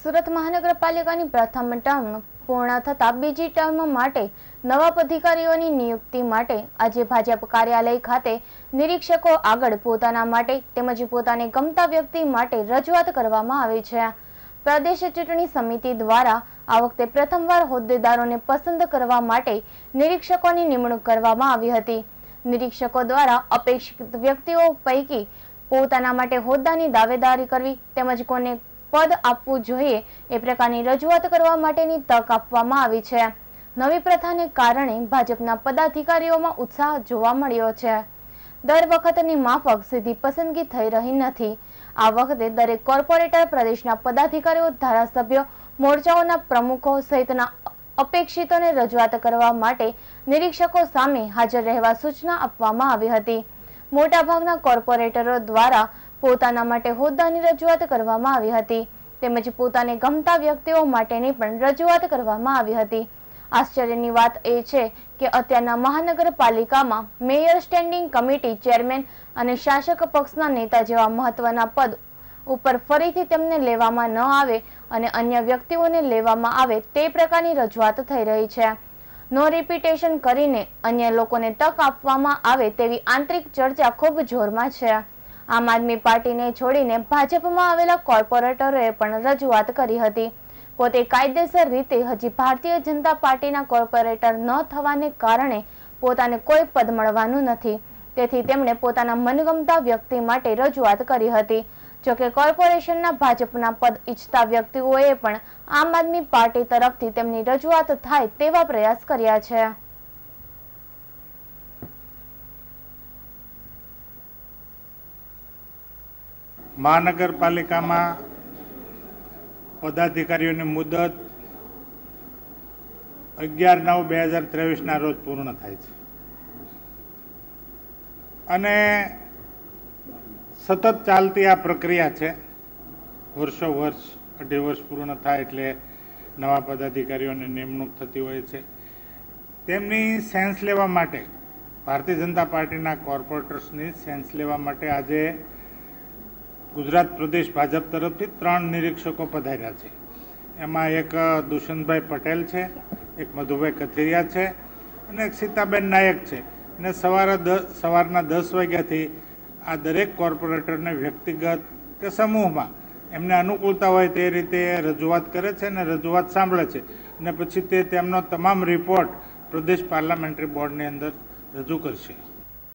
સુરત મહાનગરપાલિકાની પ્રથમ ટર્મ પૂર્ણ થતા બીજી ટર્મ માટે નવા અધિકારીઓની નિયુક્તિ માટે આજે ભાજપ કાર્યાલય ખાતે નિરીક્ષકો આગળ પોતાના માટે તેમજ પોતાને ગમતા વ્યક્તિ માટે રજૂઆત કરવામાં આવી છે. પ્રદેશ ચૂંટણી સમિતિ દ્વારા આ વખતે પ્રથમવાર હોદ્દેદારોને પસંદ કરવા માટે નિરીક્ષકોની નિમણૂક કરવામાં આવી હતી. નિરીક્ષકો દ્વારા અપેક્ષિત વ્યક્તિઓ પૈકી પોતાના માટે હોદ્દાની દાવેદારી કરવી તેમજ કોને પદ આપવું જોઈએ એ પ્રકારની રજૂઆત કરવા માટેની તક આપવામાં આવી છે. નવી પ્રથાને કારણે ભાજપના પદાધિકારીઓમાં ઉત્સાહ જોવા મળ્યો છે. દર વખતની માફક સીધી પસંદગી થઈ રહી નથી. આ વખતે દરેક કોર્પોરેટર, પ્રદેશના પદાધિકારીઓ, ધારાસભ્યો, મોરચાઓના પ્રમુખો સહિતના અપેક્ષિતોને રજૂઆત કરવા માટે નિરીક્ષકો સામે હાજર રહેવા સૂચના આપવામાં આવી હતી. મોટાભાગના કોર્પોરેટરો દ્વારા પોતાના માટે હોદ્દાની રજૂઆત કરવામાં આવી હતી. તેમજ પોતાને ગમતા વ્યક્તિઓ માટેની પણ રજૂઆત કરવામાં આવી હતી. આશ્ચર્યની વાત એ છે કે અત્યારના મહાનગરપાલિકામાં મેયર સ્ટેન્ડિંગ કમિટી ચેરમેન અને શાસક પક્ષના નેતા જેવા મહત્વના પદ ઉપર ફરીથી તેમને લેવામાં ન આવે અને અન્ય વ્યક્તિઓને લેવામાં આવે તે પ્રકારની રજૂઆત થઈ રહી છે. નો રિપીટેશન કરીને અન્ય લોકોને તક આપવામાં આવે તેવી આંતરિક ચર્ચા ખૂબ જોરમાં છે. આમ આદમી પાર્ટીને છોડીને ભાજપમાં આવેલા કોર્પોરેટરોએ પણ રજૂઆત કરી હતી. પોતે કાયદેસર રીતે હજી ભારતીય જનતા પાર્ટીના કોર્પોરેટર ન થવાને કારણે પોતાને કોઈ પદ મળવાનું નથી. તેથી તેમણે પોતાના મનગમતા વ્યક્તિ માટે રજૂઆત કરી હતી. જોકે કોર્પોરેશનના ભાજપના પદ ઈચ્છતા વ્યક્તિઓએ પણ આમ આદમી પાર્ટી તરફથી તેમની રજૂઆત થાય તેવા પ્રયાસ કર્યા છે. મહાનગરપાલિકામાં પદાધિકારીઓની મુદત અગિયાર નવ બે હજાર ત્રેવીસના રોજ પૂર્ણ થાય છે. અને સતત ચાલતી આ પ્રક્રિયા છે. વર્ષો વર્ષ, અઢી વર્ષ પૂર્ણ થાય એટલે નવા પદાધિકારીઓની નિમણૂક થતી હોય છે. તેમની સેન્સ લેવા માટે ભારતીય જનતા પાર્ટીના કોર્પોરેટર્સની સેન્સ લેવા માટે આજે ગુજરાત પ્રદેશ ભાજપ તરફથી ત્રણ નિરીક્ષકો પધાર્યા છે. એમાં એક દુષ્યંતભાઈ પટેલ છે, એક મધુભાઈ કથિરિયા છે અને એક સીતાબેન નાયક છે. અને સવારે સવારના દસ વાગ્યાથી આ દરેક કોર્પોરેટરને વ્યક્તિગત કે સમૂહમાં એમને અનુકૂળતા હોય તે રીતે રજૂઆત કરે છે અને રજૂઆત સાંભળે છે. અને પછી તે તેમનો તમામ રિપોર્ટ પ્રદેશ પાર્લામેન્ટરી બોર્ડની અંદર રજૂ કરશે.